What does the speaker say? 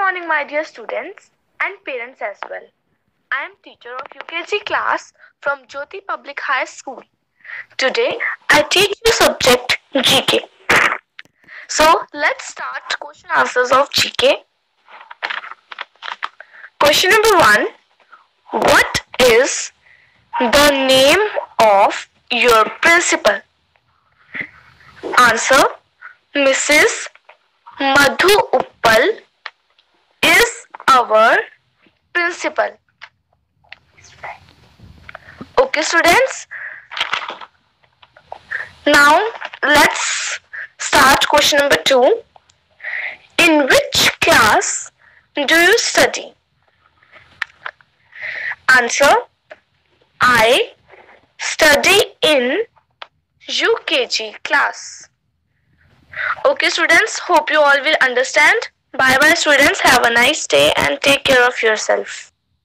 Good morning, my dear students and parents as well. I am teacher of UKG class from Jyoti Public High School. Today, I teach you subject GK. So, let's start question answers of GK. Question number one What is the name of your principal? Answer Mrs. Madhu is our principal. Okay, students. Now, let's start question number two. In which class do you study? Answer I study in UKG class. Okay, students, hope you all will understand. Bye bye, students. Have a nice day and take care of yourself.